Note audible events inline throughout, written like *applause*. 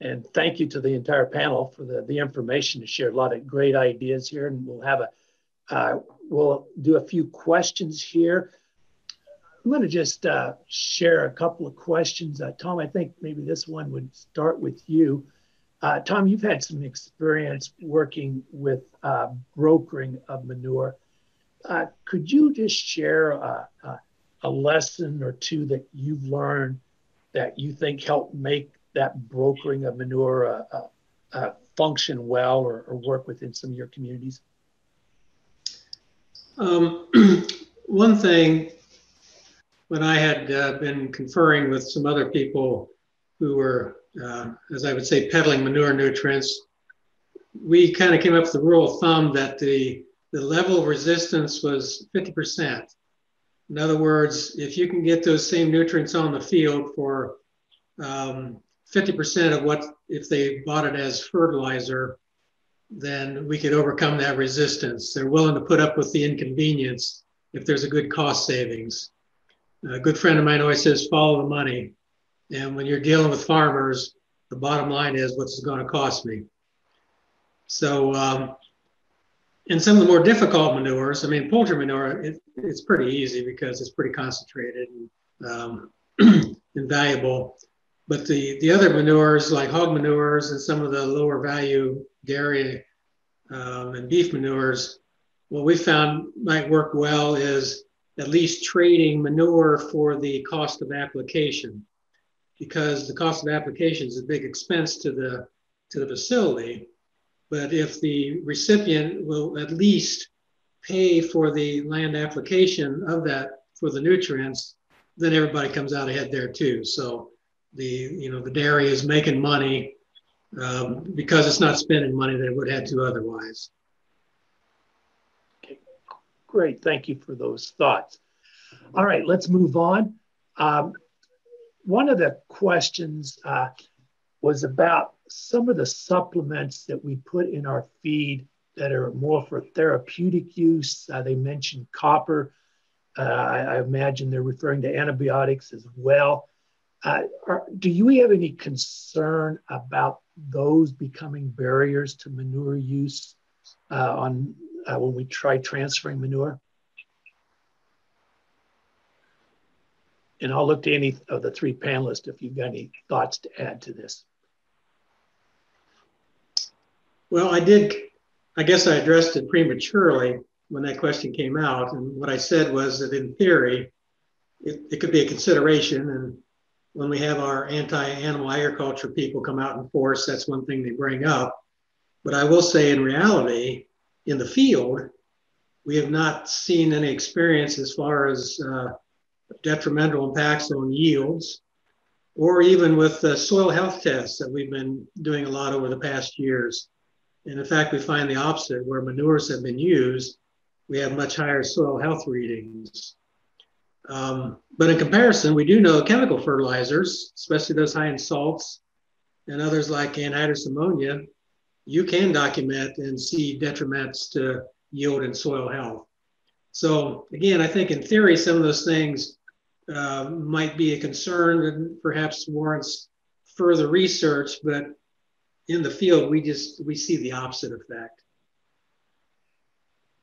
And thank you to the entire panel for the, the information to share a lot of great ideas here. And we'll have a, uh, we'll do a few questions here. I'm going to just uh, share a couple of questions. Uh, Tom, I think maybe this one would start with you. Uh, Tom, you've had some experience working with uh, brokering of manure. Uh, could you just share a, a, a, lesson or two that you've learned that you think helped make that brokering of manure uh, function well or, or work within some of your communities? Um, *clears throat* one thing when I had uh, been conferring with some other people who were, uh, as I would say, peddling manure nutrients, we kind of came up with the rule of thumb that the, the level of resistance was 50%. In other words, if you can get those same nutrients on the field for um, 50% of what, if they bought it as fertilizer, then we could overcome that resistance. They're willing to put up with the inconvenience if there's a good cost savings a good friend of mine always says, follow the money. And when you're dealing with farmers, the bottom line is what's it going to cost me. So, um, in some of the more difficult manures, I mean, poultry manure, it, it's pretty easy because it's pretty concentrated and, um, *clears throat* and valuable. But the, the other manures, like hog manures and some of the lower value dairy um, and beef manures, what we found might work well is at least trading manure for the cost of application. Because the cost of application is a big expense to the to the facility but if the recipient will at least pay for the land application of that for the nutrients then everybody comes out ahead there too. So the you know the dairy is making money um, because it's not spending money that it would have to otherwise Great, thank you for those thoughts. All right, let's move on. Um, one of the questions uh, was about some of the supplements that we put in our feed that are more for therapeutic use. Uh, they mentioned copper. Uh, I, I, imagine they're referring to antibiotics as well. Uh, are, do you have any concern about those becoming barriers to manure use uh, on uh, when we try transferring manure. And I'll look to any of the three panelists if you've got any thoughts to add to this. Well, I did, I guess I addressed it prematurely when that question came out. And what I said was that in theory, it, it could be a consideration. And when we have our anti animal agriculture people come out in force, that's one thing they bring up. But I will say, in reality, in the field, we have not seen any experience as far as uh, detrimental impacts on yields, or even with the soil health tests that we've been doing a lot over the past years. And in fact, we find the opposite, where manures have been used, we have much higher soil health readings. Um, but in comparison, we do know chemical fertilizers, especially those high in salts and others like anhydrous ammonia, you can document and see detriments to yield and soil health. So again, I think in theory, some of those things uh, might be a concern and perhaps warrants further research, but in the field, we just we see the opposite effect.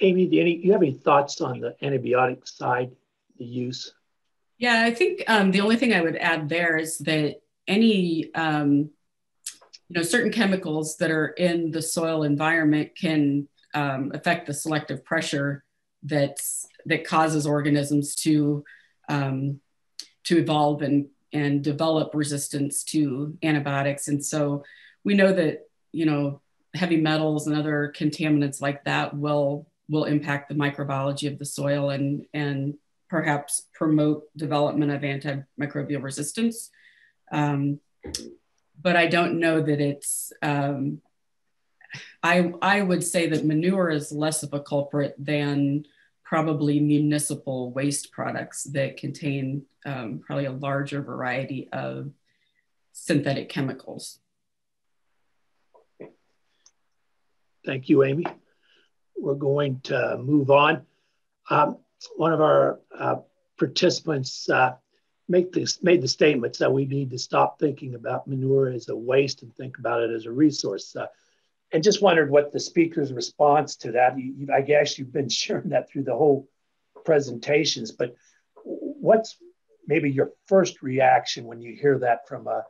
Amy, do any, you have any thoughts on the antibiotic side, the use? Yeah, I think um, the only thing I would add there is that any um, you know, certain chemicals that are in the soil environment can um, affect the selective pressure that's that causes organisms to um, to evolve and and develop resistance to antibiotics. And so we know that you know heavy metals and other contaminants like that will will impact the microbiology of the soil and and perhaps promote development of antimicrobial resistance. Um, but I don't know that it's. Um, I I would say that manure is less of a culprit than probably municipal waste products that contain um, probably a larger variety of synthetic chemicals. Thank you, Amy. We're going to move on. Um, one of our uh, participants uh, this made the statements that we need to stop thinking about manure as a waste and think about it as a resource. Uh, and just wondered what the speaker's response to that. You, I guess you've been *laughs* sharing that through the whole presentations, but what's maybe your first reaction when you hear that from a,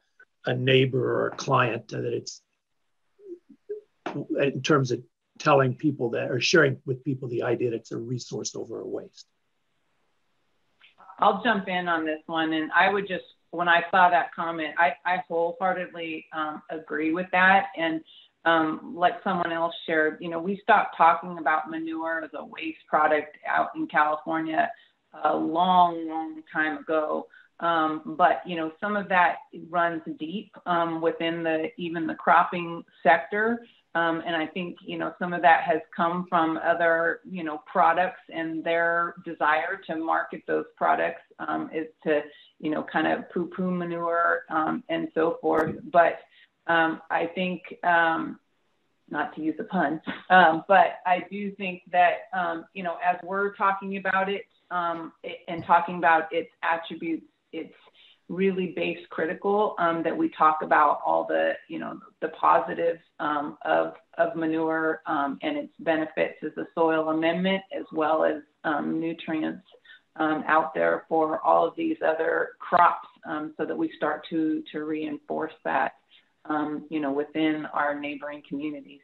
a neighbor or a client that it's in terms of telling people that or sharing with people the idea that it's a resource over a waste? I'll jump in on this one. And I would just, when I saw that comment, I, I wholeheartedly um, agree with that. And um, like someone else shared, you know, we stopped talking about manure as a waste product out in California a long, long time ago. Um, but you know, some of that runs deep um, within the even the cropping sector. Um, and I think, you know, some of that has come from other, you know, products and their desire to market those products um, is to, you know, kind of poo poo manure um, and so forth. But um, I think, um, not to use a pun, um, but I do think that, you know, as we're talking about it, it and talking about its attributes, its really base critical um, that we talk about all the you know the positives um, of of manure um, and its benefits as a soil amendment as well as um, nutrients um, out there for all of these other crops um, so that we start to to reinforce that you know within our neighboring communities.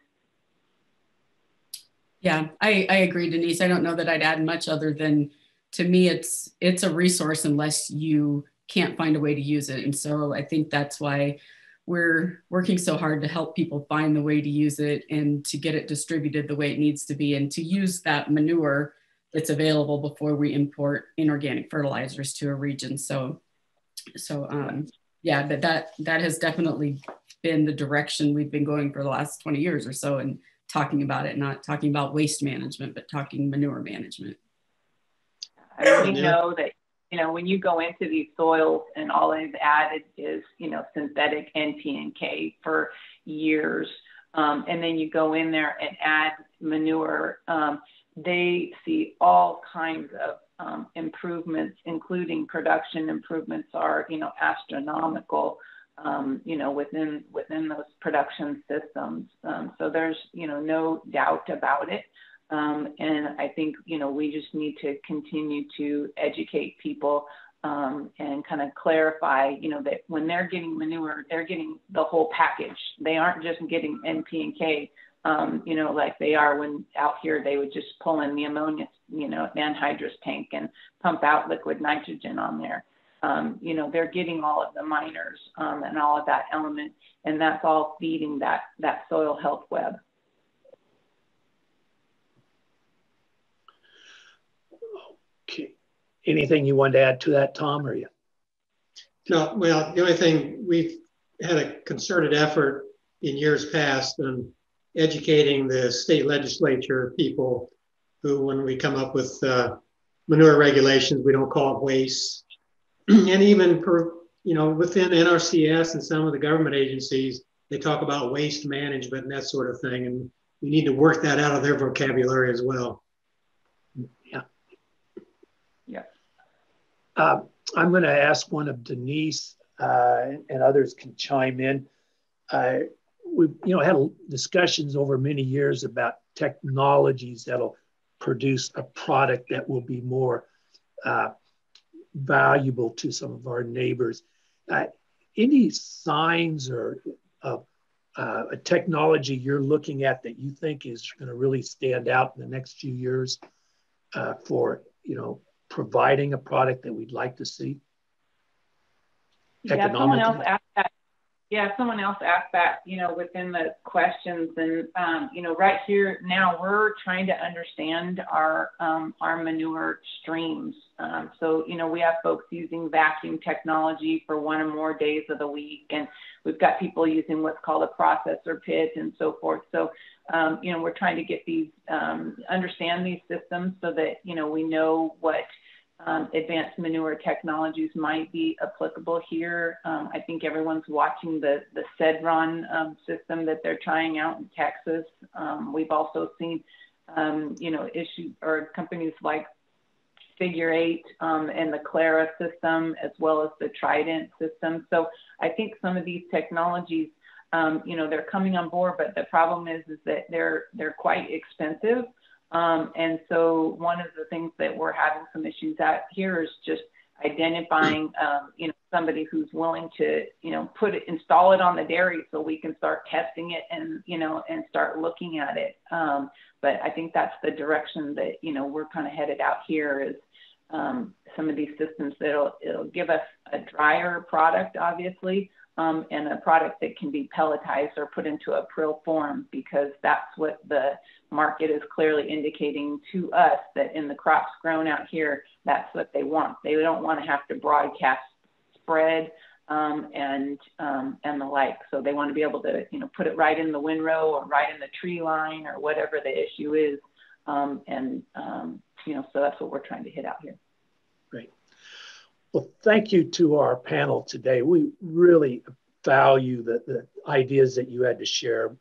Yeah, I, I agree, Denise. I don't know that I'd add much other than to me it's it's a resource unless you can't find a way to use it. And so I think that's why we're working so hard to help people find the way to use it and to get it distributed the way it needs to be and to use that manure that's available before we import inorganic fertilizers to a region. So, so um, yeah, but that that has definitely been the direction we've been going for the last 20 years or so and talking about it, not talking about waste management, but talking manure management. I we know that you know, when you go into these soils and all they've added is, you know, synthetic NP and K for years, um, and then you go in there and add manure, um, they see all kinds of um, improvements, including production improvements, are you know astronomical. Um, you know, within within those production systems. Um, so there's you know no doubt about it. Um, and I think, you know, we just need to continue to educate people um, and kind of clarify, you know, that when they're getting manure, they're getting the whole package. They aren't just getting NP and K, um, you know, like they are when out here they would just pull in the ammonia, you know, anhydrous tank and pump out liquid nitrogen on there. Um, you know, they're getting all of the miners um, and all of that element, and that's all feeding that that soil health web. Anything you want to add to that, Tom, or you? No, well, the only thing we've had a concerted effort in years past on educating the state legislature people who, when we come up with uh, manure regulations, we don't call it waste. *clears throat* and even per, you know, within NRCS and some of the government agencies, they talk about waste management and that sort of thing. And we need to work that out of their vocabulary as well. Uh, I'm going to ask one of Denise, uh, and others can chime in. Uh, we've you know had discussions over many years about technologies that'll produce a product that will be more uh, valuable to some of our neighbors. Uh, any signs or uh, a technology you're looking at that you think is going to really stand out in the next few years for you know providing a product that we'd like to see? Yeah, someone else asked that. Yeah, someone else asked that, you know, within the questions. And, um, you know, right here now we're trying to understand our, um, our manure streams. Um, so, you know, we have folks using vacuum technology for one or more days of the week. And we've got people using what's called a processor pit and so forth. So, um, you know, we're trying to get these, um, understand these systems so that, you know, we know what um, advanced manure technologies might be applicable here. Um, I think everyone's watching the, the Sedron um, system that they're trying out in Texas. Um, we've also seen, you know, issues or companies like figure eight um, and the Clara system, as well as the Trident system. So I think some of these technologies, um, you know, they're coming on board, but the problem is, is that they're they're quite expensive. Um, and so one of the things that we're having some issues at here is just identifying, um, you know, somebody who's willing to, you know, put it, install it on the dairy so we can start testing it and, you know, and start looking at it. Um, but I think that's the direction that, you know, we're kind of headed out here is um, some of these systems that'll it'll give us a drier product, obviously, um, and a product that can be pelletized or put into a prill form because that's what the market is clearly indicating to us that in the crops grown out here, that's what they want. They don't want to have to broadcast spread um, and um, and the like. So they want to be able to you know put it right in the windrow or right in the tree line or whatever the issue is. Um, and um, you know so that's what we're trying to hit out here. Well, thank you to our panel today. We really value the, the ideas that you had to share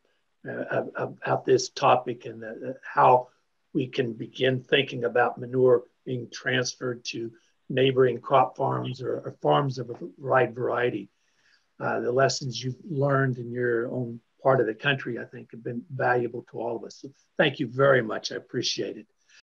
uh, about this topic and the, how we can begin thinking about manure being transferred to neighboring crop farms or, or farms of a wide variety. Uh, the lessons you've learned in your own part of the country, I think, have been valuable to all of us. So thank you very much. I appreciate it.